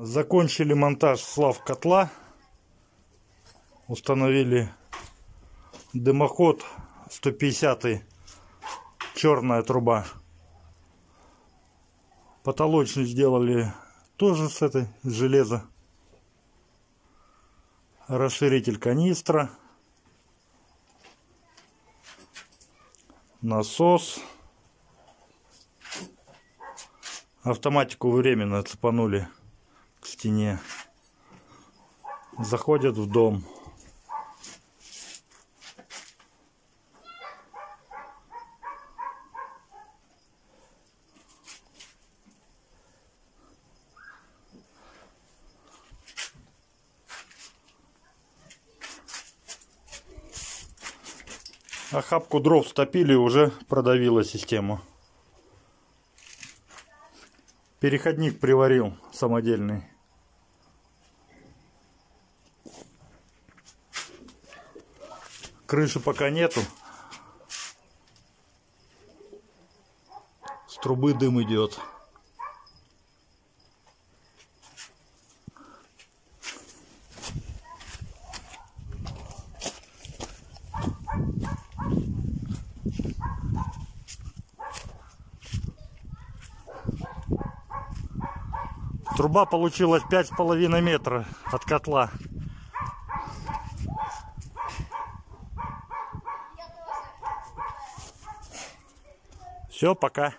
Закончили монтаж слав котла. Установили дымоход 150 черная труба. Потолочный сделали тоже с этой с железа. Расширитель канистра. Насос. Автоматику временно цепанули к стене. Заходят в дом. Охапку дров стопили, уже продавила систему. Переходник приварил самодельный. Крыши пока нету. С трубы дым идет. Труба получилась пять с половиной метра от котла. Все, пока.